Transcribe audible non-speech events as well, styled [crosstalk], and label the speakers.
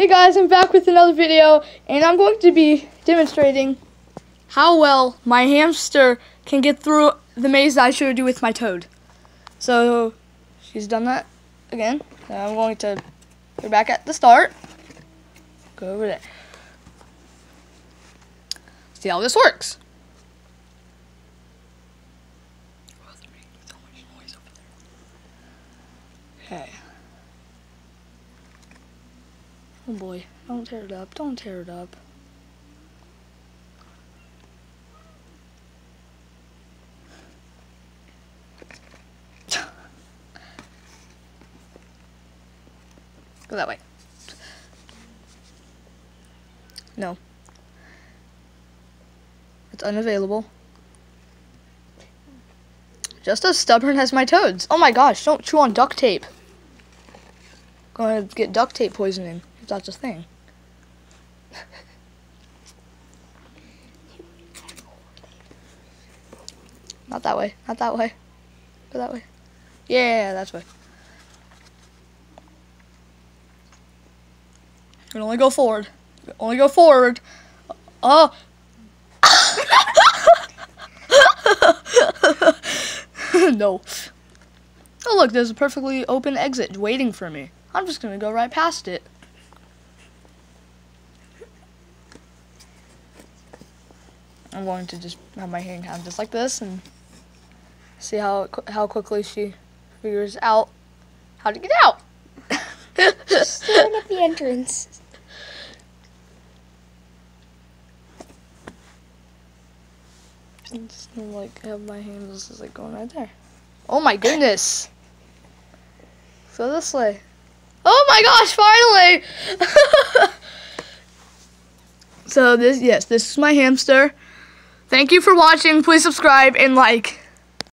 Speaker 1: Hey guys, I'm back with another video, and I'm going to be demonstrating how well my hamster can get through the maze I showed you with my toad. So, she's done that again. Now I'm going to go back at the start. Go over there. See how this works. Okay. Oh boy, don't tear it up, don't tear it up. [laughs] Go that way. No. It's unavailable. Just as stubborn as my toads. Oh my gosh, don't chew on duct tape. Gonna get duct tape poisoning that's a thing. Not that way. Not that way. Go that way. Yeah, that's way. You can only go forward. only go forward. Oh. [laughs] no. Oh look, there's a perfectly open exit waiting for me. I'm just gonna go right past it. I'm going to just have my hand count just like this and see how how quickly she figures out how to get out.
Speaker 2: Just staring at the entrance.
Speaker 1: I'm just gonna like have my hands just like going right there. Oh my goodness! So this way. Oh my gosh! Finally! [laughs] so this yes, this is my hamster. Thank you for watching. Please subscribe and like.